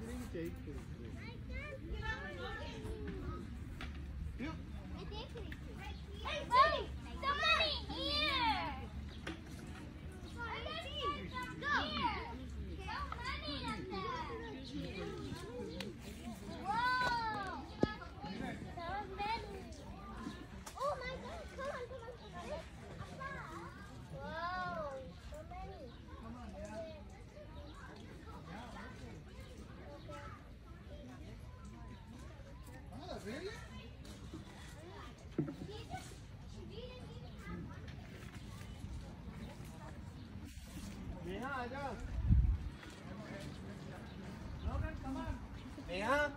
Ninguém tem, pô. 来呀！